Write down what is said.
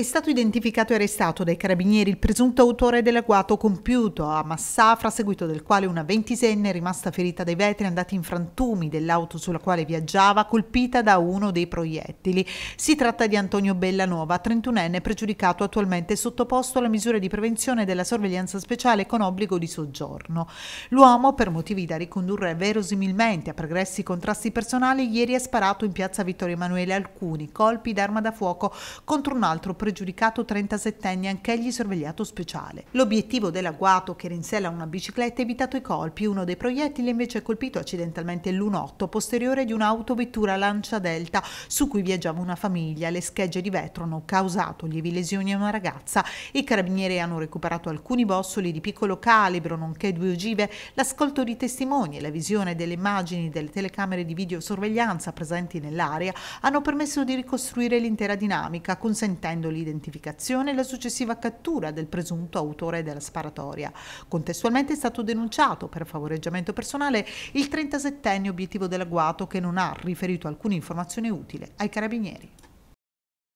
È stato identificato e arrestato dai carabinieri il presunto autore dell'agguato compiuto a Massafra, seguito del quale una ventisenne è rimasta ferita dai vetri andati in frantumi dell'auto sulla quale viaggiava, colpita da uno dei proiettili. Si tratta di Antonio Bellanova, 31enne, pregiudicato attualmente sottoposto alla misura di prevenzione della sorveglianza speciale con obbligo di soggiorno. L'uomo, per motivi da ricondurre verosimilmente a pregressi contrasti personali, ieri ha sparato in piazza Vittorio Emanuele alcuni colpi d'arma da fuoco contro un altro pregiudicato pregiudicato 37enne, anch'egli sorvegliato speciale. L'obiettivo dell'agguato, che era in sella una bicicletta, ha evitato i colpi. Uno dei proiettili invece ha colpito accidentalmente l'unotto posteriore di un'autovettura Lancia Delta su cui viaggiava una famiglia. Le schegge di vetro hanno causato lievi lesioni a una ragazza. I carabinieri hanno recuperato alcuni bossoli di piccolo calibro, nonché due ogive. L'ascolto di testimoni e la visione delle immagini delle telecamere di videosorveglianza presenti nell'area hanno permesso di ricostruire l'intera dinamica, l'identificazione e la successiva cattura del presunto autore della sparatoria. Contestualmente è stato denunciato per favoreggiamento personale il 37enne obiettivo dell'agguato che non ha riferito alcuna informazione utile ai carabinieri.